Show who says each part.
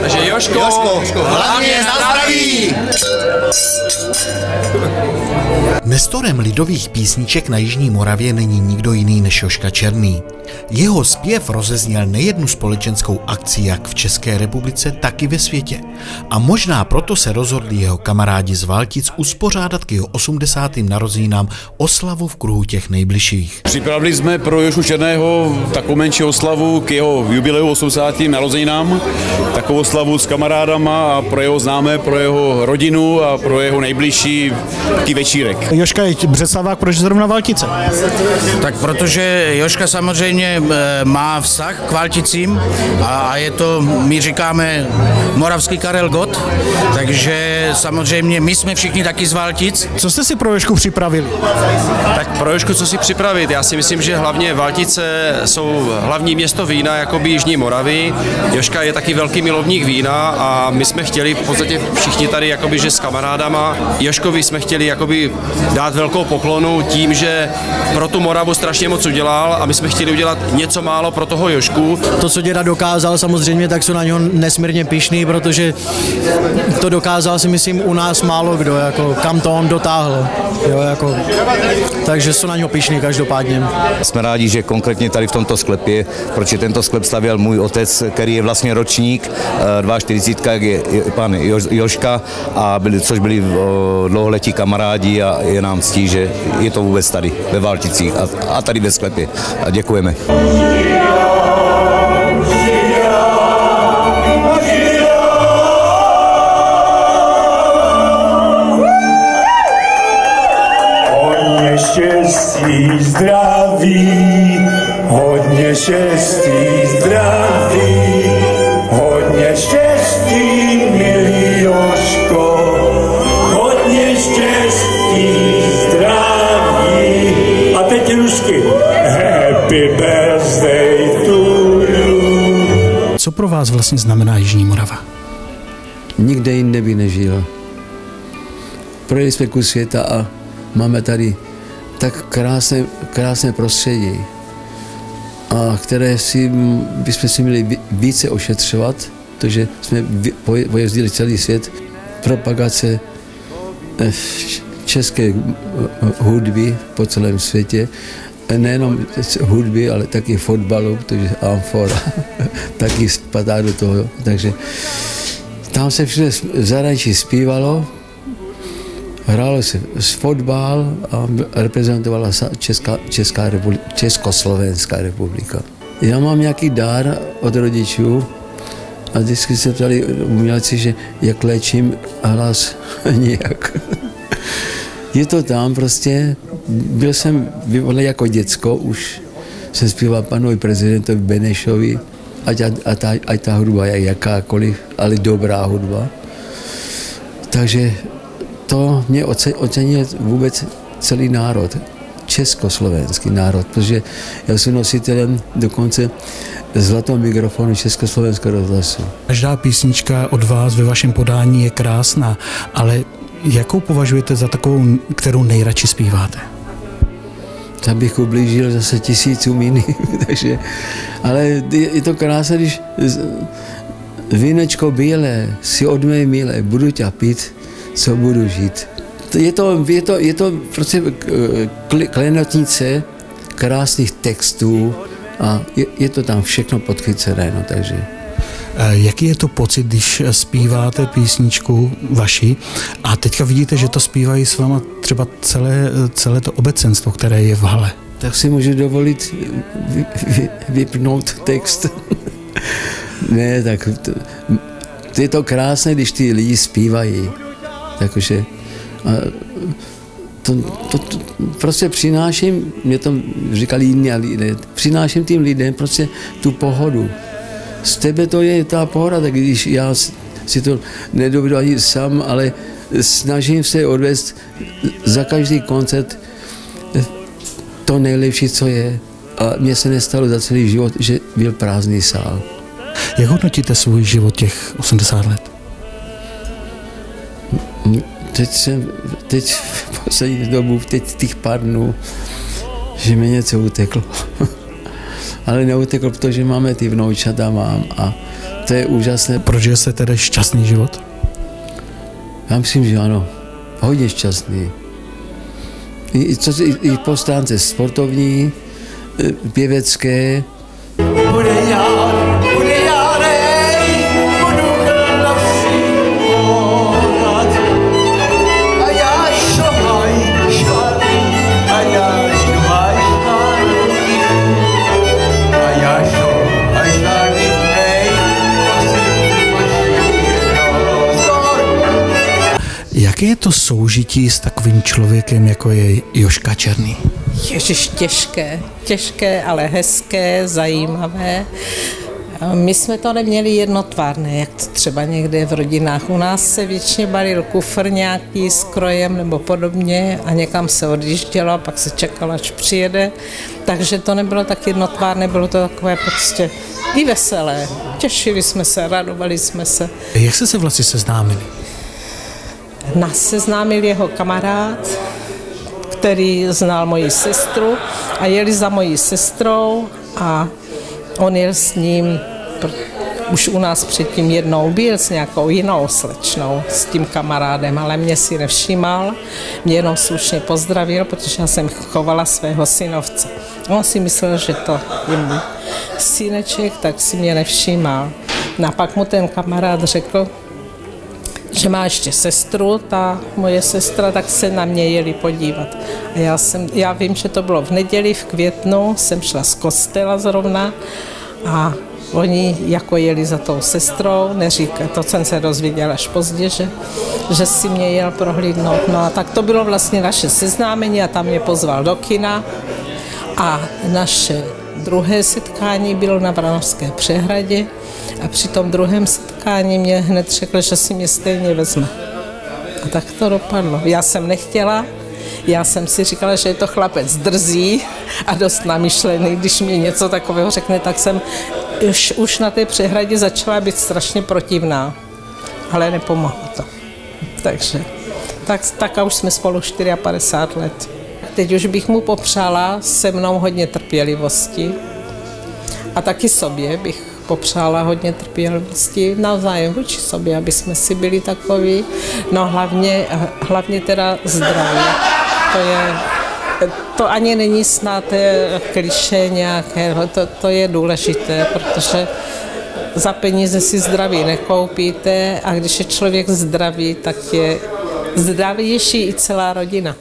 Speaker 1: Takže Joško, Joško hlavně zdraví!
Speaker 2: Nestorem lidových písniček na Jižní Moravě není nikdo jiný než Joška Černý. Jeho zpěv rozezněl nejednu společenskou akci jak v České republice, tak i ve světě. A možná proto se rozhodli jeho kamarádi z Valtic uspořádat k jeho 80. narozeninám oslavu v kruhu těch nejbližších.
Speaker 3: Připravili jsme pro Jošu Černého takovou menší oslavu k jeho jubileu 80. narozeninám, takovou oslavu s kamarádama a pro jeho známé, pro jeho rodinu a pro jeho nejbližší taký večírek.
Speaker 4: Joška je Břeclavák, proč zrovna Valtice?
Speaker 5: Tak protože Joška samozřejmě eh, má vztah k Valticím a je to, my říkáme, moravský Karel Gott, takže samozřejmě my jsme všichni taky z Valtic.
Speaker 4: Co jste si pro Jošku připravili?
Speaker 1: Tak pro Jošku co si připravit? Já si myslím, že hlavně Valtice jsou hlavní město vína, jako by Jižní Moravy. Joška je taky velký milovník vína a my jsme chtěli v podstatě všichni tady jakoby, že s kamarádama. Joškovi jsme chtěli jakoby dát velkou poklonu tím, že pro tu Moravu strašně moc udělal a my jsme chtěli udělat něco málo pro toho Jošku.
Speaker 6: To, co děda dokázal samozřejmě, tak jsou na něho nesmírně pišný, protože to dokázal si myslím u nás málo kdo, jako kam to on dotáhl. Jo, jako, takže jsou na něho pišný každopádně.
Speaker 7: Jsme rádi, že konkrétně tady v tomto sklepě, protože tento sklep stavěl můj otec, který je vlastně ročník, 42, jak je pan Joška, a byli, což byli dlouholetí kamarádi a je nám ctí, že je to vůbec tady ve Valticích a, a tady ve sklepě. A děkujeme.
Speaker 4: Co pro vás vlastně znamená Jižní Morava?
Speaker 8: Nikde jinde by nežil. Projeli jsme kus světa a máme tady tak krásné, krásné prostředí, a které si, bychom si měli ví- více ošetřovat, protože jsme pojezdili celý svět. Propagace eh, české eh, hudby po celém světě, nejenom hudby, ale taky fotbalu, protože Amfora taky spadá do toho. Takže tam se všude v zahraničí zpívalo, hrálo se fotbal a reprezentovala sa- Česká, Česká republika, Československá republika. Já mám nějaký dár od rodičů a vždycky se ptali umělci, že jak léčím hlas nijak. Je to tam prostě, byl jsem vyvolen jako děcko, už jsem zpíval panu prezidentovi Benešovi, ať, a ta, ať ta hudba je jakákoliv, ale dobrá hudba. Takže to mě oce- ocenil vůbec celý národ, československý národ, protože já jsem nositelem dokonce zlatého mikrofonu Československého rozhlasu.
Speaker 4: Každá písnička od vás ve vašem podání je krásná, ale jakou považujete za takovou, kterou nejradši zpíváte?
Speaker 8: tam bych ublížil zase tisícům jiným, takže, ale je, to krásné, když vínečko bílé, si od mé milé, budu tě pít, co budu žít. Je to, je to, je to prostě eh, klenotnice krásných textů a je, je to tam všechno podchycené, no, takže
Speaker 4: Jaký je to pocit, když zpíváte písničku vaši a teďka vidíte, že to zpívají s váma třeba celé, celé to obecenstvo, které je v hale?
Speaker 8: tak si můžu dovolit vy, vy, vypnout text. ne, tak to je to krásné, když ty lidi zpívají. Takže a to, to, to, prostě přináším, mě to říkali jiní lidé, přináším tím lidem prostě tu pohodu. Z tebe to je ta tak když já si to nedovedu ani sám, ale snažím se odvést za každý koncert to nejlepší, co je. A mně se nestalo za celý život, že byl prázdný sál.
Speaker 4: Jak hodnotíte svůj život těch 80 let?
Speaker 8: Teď jsem, teď v poslední dobu, teď těch pár dnů, že mi něco uteklo. Ale neuteklo, protože máme ty vnoučata mám a to je úžasné.
Speaker 4: Prožil jste tedy šťastný život?
Speaker 8: Já myslím, že ano. Hodně šťastný. I, i, co, i, i po stránce sportovní, eh, pěvecké. Bude jár,
Speaker 4: Jaké je to soužití s takovým člověkem, jako je Joška Černý?
Speaker 9: Ježiš, těžké, těžké, ale hezké, zajímavé. My jsme to neměli jednotvárné, jak to třeba někde v rodinách. U nás se většině balil kufr nějaký s krojem nebo podobně a někam se odjíždělo a pak se čekalo, až přijede. Takže to nebylo tak jednotvárné, bylo to takové prostě i veselé. Těšili jsme se, radovali jsme se.
Speaker 4: Jak jste se vlastně seznámili?
Speaker 9: Nás seznámil jeho kamarád, který znal moji sestru a jeli za mojí sestrou a on jel s ním, už u nás předtím jednou byl s nějakou jinou slečnou, s tím kamarádem, ale mě si nevšímal, mě jenom slušně pozdravil, protože já jsem chovala svého synovce. On si myslel, že to je můj syneček, tak si mě nevšímal. A pak mu ten kamarád řekl, že má ještě sestru, ta moje sestra, tak se na mě jeli podívat. A já, jsem, já vím, že to bylo v neděli, v květnu, jsem šla z kostela zrovna a oni jako jeli za tou sestrou, neříká, to jsem se dozvěděla až pozdě, že, že si mě jel prohlídnout. No a tak to bylo vlastně naše seznámení a tam mě pozval do kina a naše druhé setkání bylo na Vranovské přehradě a při tom druhém setkání mě hned řekl, že si mě stejně vezme. A tak to dopadlo. Já jsem nechtěla, já jsem si říkala, že je to chlapec drzí a dost namyšlený. Když mi něco takového řekne, tak jsem už, už na té přehradě začala být strašně protivná. Ale nepomohlo to. Takže tak, tak a už jsme spolu 54 let. Teď už bych mu popřála se mnou hodně trpělivosti a taky sobě bych popřála hodně trpělivosti navzájem vůči sobě, aby jsme si byli takový, no hlavně, hlavně teda zdraví. To je, to ani není snad kliše nějakého, to, to je důležité, protože za peníze si zdraví nekoupíte a když je člověk zdravý, tak je zdravější i celá rodina.